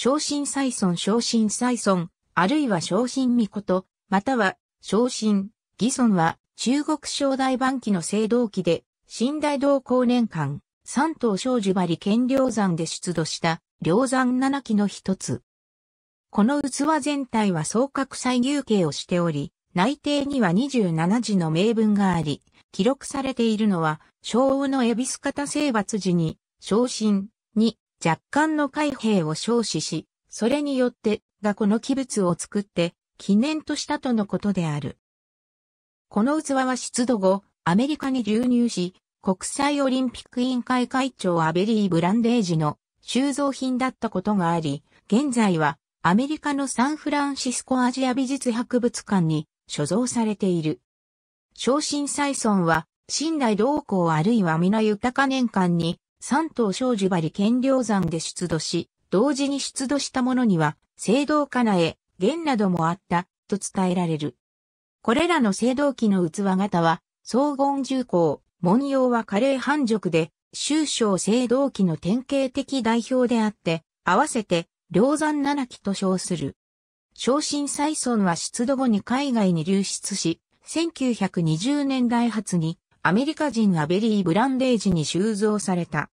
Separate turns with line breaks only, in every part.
昇進再尊昇進再尊、あるいは昇進巫こと、または昇進、義尊は中国正代晩期の青銅器で、新大同後年間、三島少女張剣梁山で出土した梁山七期の一つ。この器全体は双角再牛形をしており、内定には27字の名文があり、記録されているのは、小雨の恵比寿方征伐時に、昇進に若干の海兵を召使し、それによってがこの器物を作って記念としたとのことである。この器は出土後、アメリカに流入し、国際オリンピック委員会会長アベリー・ブランデージの収蔵品だったことがあり、現在はアメリカのサンフランシスコアジア美術博物館に所蔵されている。昇進再村は、新代同行あるいは皆豊か年間に三島少女張剣梁山で出土し、同時に出土したものには、青銅かなえ、弦などもあった、と伝えられる。これらの青銅器の器型は、総言重工、文様は華麗繁殖で、終章青銅器の典型的代表であって、合わせて、梁山七器と称する。昇進再村は出土後に海外に流出し、1920年代初にアメリカ人アベリー・ブランデージに収蔵された。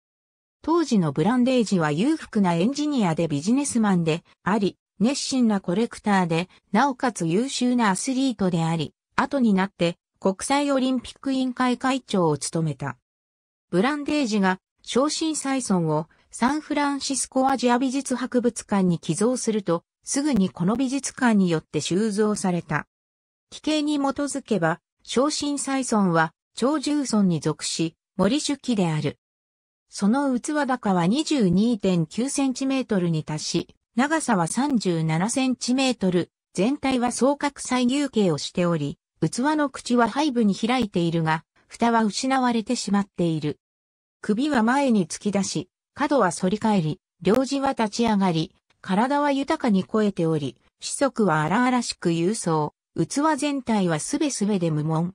当時のブランデージは裕福なエンジニアでビジネスマンであり、熱心なコレクターで、なおかつ優秀なアスリートであり、後になって国際オリンピック委員会会長を務めた。ブランデージが昇進再村をサンフランシスコアジア美術博物館に寄贈すると、すぐにこの美術館によって収蔵された。規定に基づけば、昇進再村は長寿村に属し、森主記である。その器高は22.9センチメートルに達し、長さは37センチメートル、全体は双角再牛形をしており、器の口は背部に開いているが、蓋は失われてしまっている。首は前に突き出し、角は反り返り、両字は立ち上がり、体は豊かに肥えており、子息は荒々しく勇壮、器全体はすべすべで無門。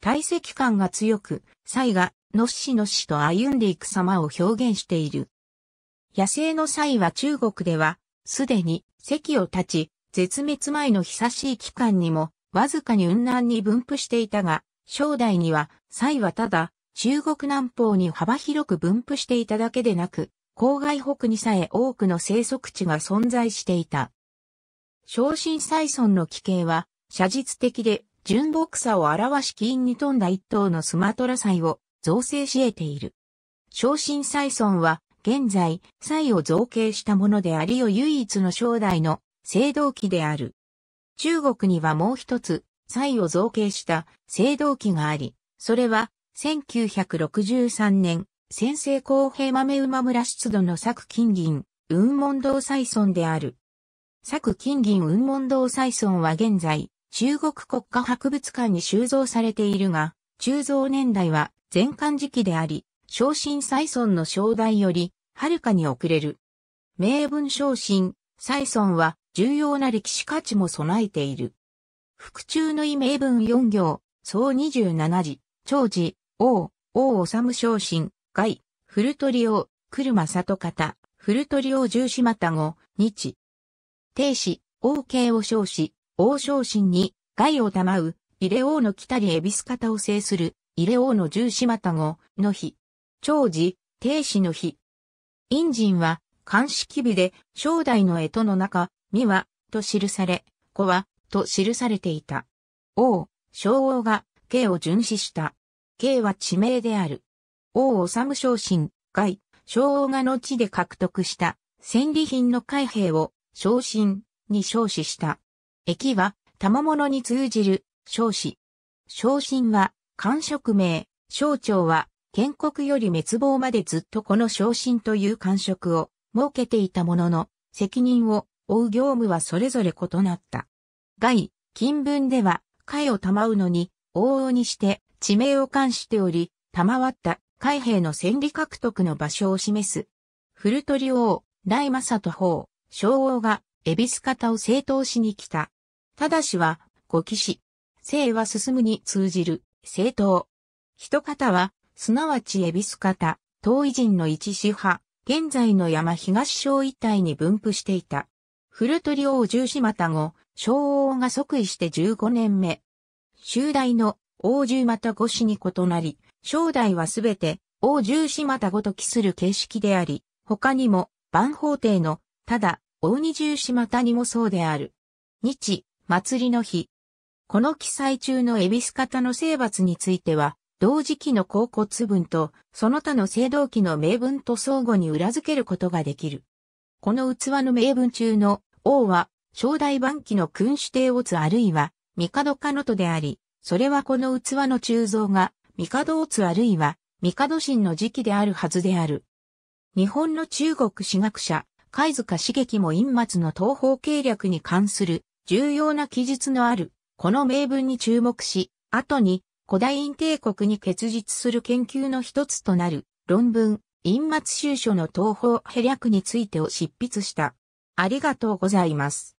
体積感が強く、イがのっしのっしと歩んでいく様を表現している。野生のイは中国では、すでに席を立ち、絶滅前の久しい期間にも、わずかに雲南に分布していたが、正代には、イはただ、中国南方に幅広く分布していただけでなく、郊外北にさえ多くの生息地が存在していた。昇進再村の奇形は、写実的で純木差を表し金に富んだ一頭のスマトラサイを造成し得ている。昇進サイソンは現在、サイを造形したものでありを唯一の正代の青銅器である。中国にはもう一つ、サイを造形した青銅器があり、それは1963年、先制公平豆馬村出土の作金銀、雲門堂サイソンである。作金銀雲門堂サイソンは現在、中国国家博物館に収蔵されているが、鋳造年代は前漢時期であり、昇進再村の正代より、はるかに遅れる。名文昇進、再村は重要な歴史価値も備えている。副中の異名文4行、総27字、長字、王、王治昇進、外、古鳥王、車里方、古鳥王重島田語、日。定子、王慶を称し、王昇進に、害を賜う、入れ王の来たり恵比寿方を制する、入れ王の十四股子の日。長寿、定子の日。陰人は、漢式日で、正代の干支の中、美は、と記され、子は、と記されていた。王、昭王が、慶を巡視した。慶は地名である。王治昇進、外、昭王が後で獲得した、戦利品の海兵を、昇進に称しした。駅は、賜物に通じる、少子。昇進は、官職名、省庁は、建国より滅亡までずっとこの昇進という官職を設けていたものの、責任を負う業務はそれぞれ異なった。外、金文では、会を賜うのに、往々にして地名を冠しており、賜った海兵の戦利獲得の場所を示す。古鳥王、大政と法、昭王が、恵比寿方を正当しに来た。ただしは、五騎士。生は進むに通じる、正当。一方は、すなわち恵比寿方、東夷人の一支派、現在の山東省一帯に分布していた。古鳥王十四股後、小王が即位して15年目。終代の王十股五子に異なり、正代はすべて王十四股ごときする形式であり、他にも万法廷のただ大二十四股にもそうである。日、祭りの日。この記載中の恵比寿方の征伐については、同時期の甲骨文と、その他の青銅器の名文と相互に裏付けることができる。この器の名文中の王は、正代晩期の君主帝オツあるいは、帝カノトであり、それはこの器の鋳造が、帝オツあるいは、帝神の時期であるはずである。日本の中国史学者、貝塚茂樹も陰末の東方計略に関する重要な記述のある、この名文に注目し、後に古代院帝国に結実する研究の一つとなる論文、陰末収書の東方ヘ略についてを執筆した。ありがとうございます。